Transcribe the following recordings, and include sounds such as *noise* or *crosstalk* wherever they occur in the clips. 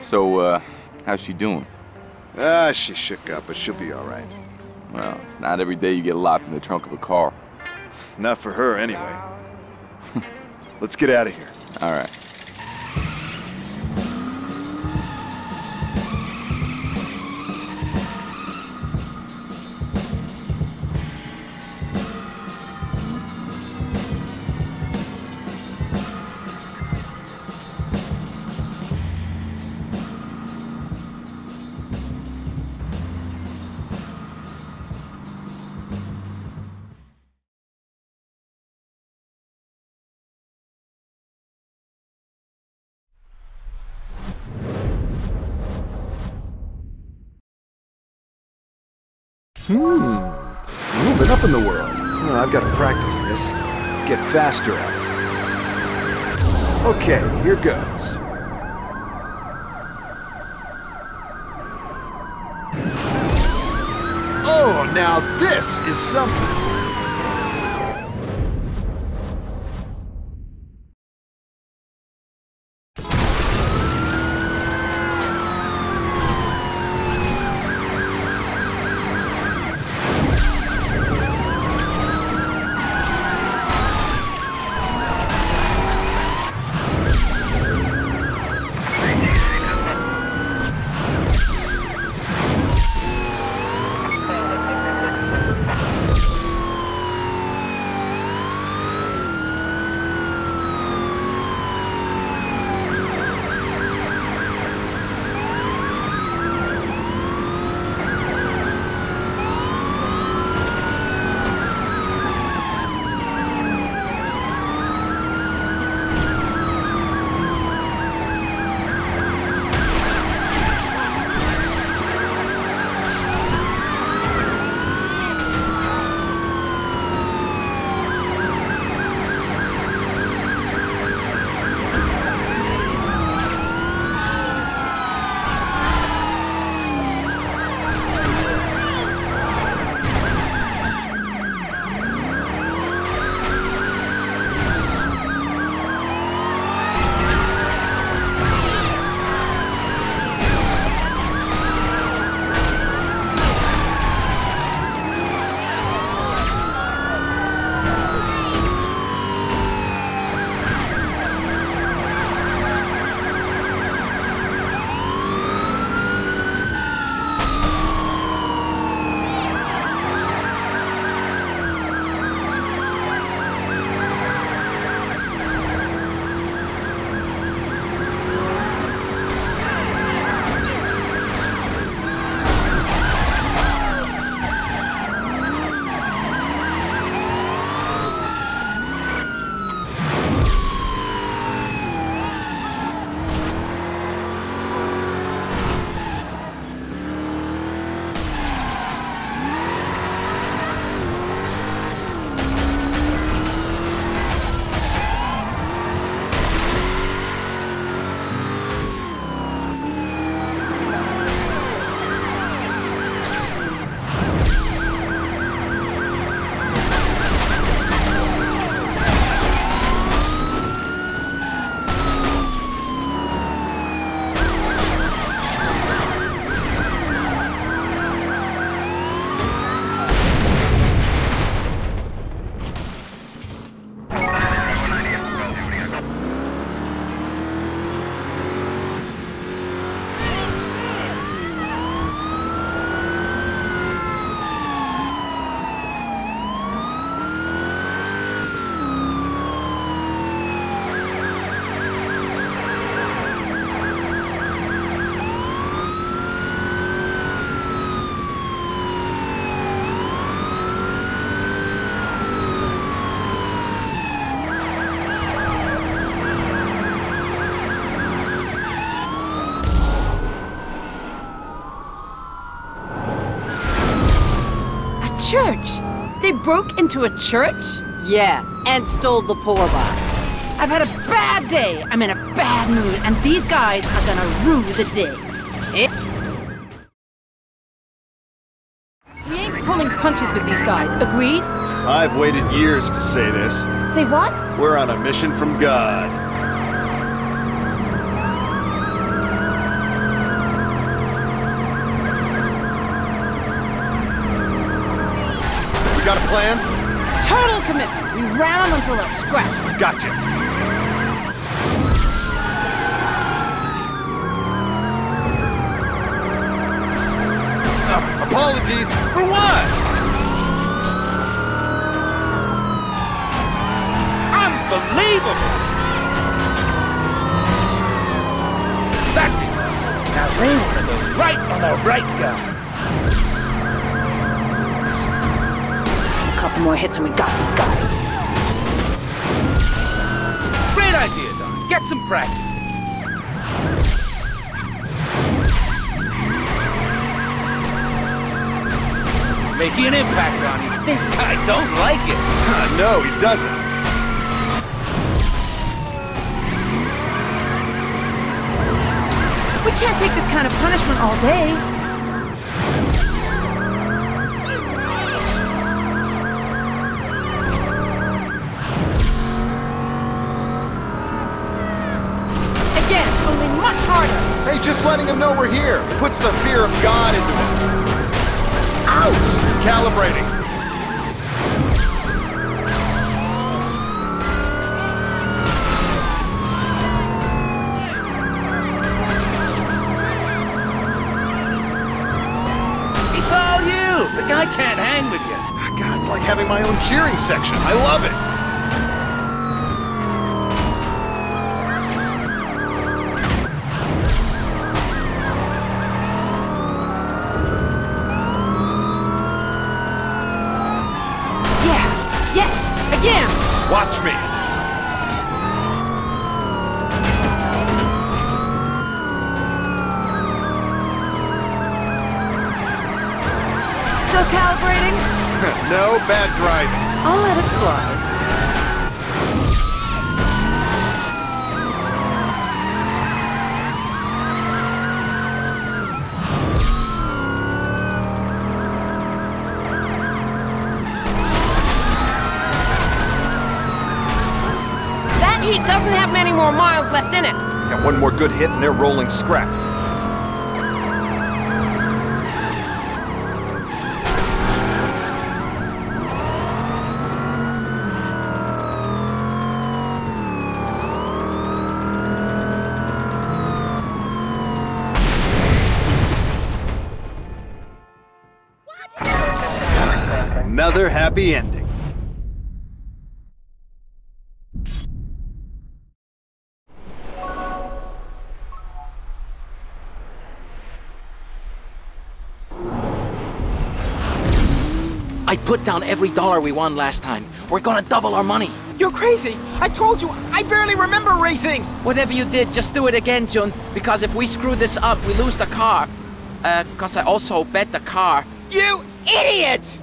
So, uh, how's she doing? Ah, she shook up, but she'll be all right. Well, it's not every day you get locked in the trunk of a car. Not for her, anyway. *laughs* Let's get out of here. All right. Hmm. Moving up in the world. Well, I've got to practice this. Get faster at it. Okay, here goes. Oh, now this is something. Church. They broke into a church? Yeah, and stole the poor box. I've had a bad day. I'm in a bad mood, and these guys are gonna rue the day. It we ain't pulling punches with these guys, agreed? I've waited years to say this. Say what? We're on a mission from God. Plan? Total commitment. We ram them until they're scrapped. Gotcha. Uh, apologies. For what? Unbelievable! That's it. Now lay one of those right on the right gun. A couple more hits and we got these guys. Great idea, Don. Get some practice. Making an impact, Ronnie. This guy don't like it. Uh, no, he doesn't. We can't take this kind of punishment all day. Just letting him know we're here puts the fear of God into him. Ouch! Calibrating. It's all you. The guy can't hang with you. God, it's like having my own cheering section. I love it. Watch me. Still calibrating? *laughs* no bad driving. I'll let it slide. That heat doesn't have many more miles left in it. Yeah, one more good hit and they're rolling scrap. Another happy ending. Put down every dollar we won last time. We're gonna double our money. You're crazy! I told you, I barely remember racing! Whatever you did, just do it again, Jun. Because if we screw this up, we lose the car. Uh, cause I also bet the car. You idiot!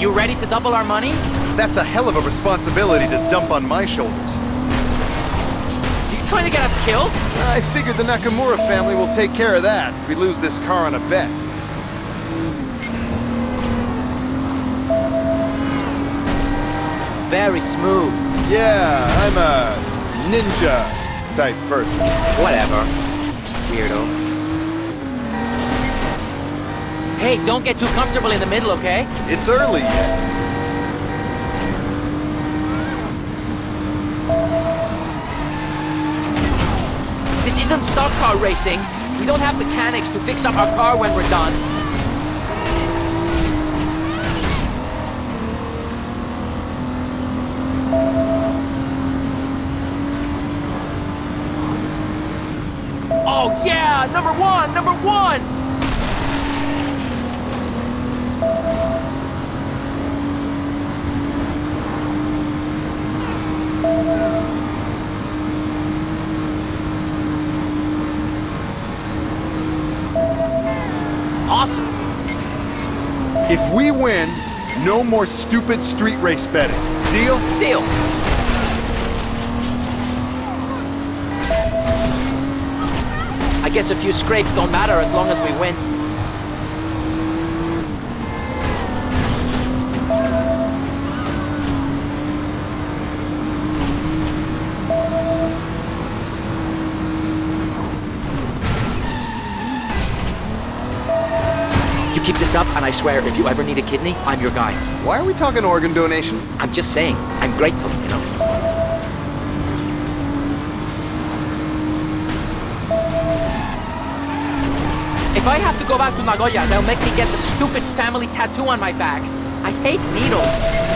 You ready to double our money? That's a hell of a responsibility to dump on my shoulders. You trying to get us killed? I figured the Nakamura family will take care of that if we lose this car on a bet. Very smooth. Yeah, I'm a ninja type person. Whatever. Weirdo. Hey, don't get too comfortable in the middle, okay? It's early yet. This isn't stock car racing. We don't have mechanics to fix up our car when we're done. Oh yeah, number one, number one! Awesome. If we win, no more stupid street race betting. Deal? Deal. I guess a few scrapes don't matter as long as we win. This up, and I swear, if you ever need a kidney, I'm your guy. Why are we talking organ donation? I'm just saying, I'm grateful, you know. If I have to go back to Nagoya, they'll make me get the stupid family tattoo on my back. I hate needles.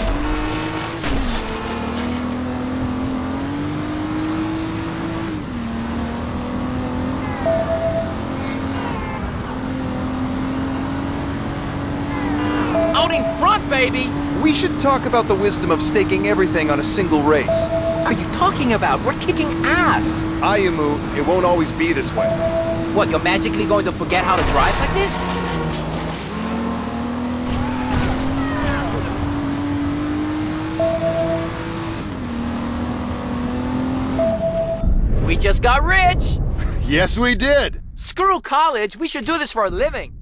Out in front, baby! We should talk about the wisdom of staking everything on a single race. Are you talking about? We're kicking ass! Ayumu, it won't always be this way. What, you're magically going to forget how to drive like this? We just got rich! *laughs* Yes, we did! Screw college, we should do this for a living.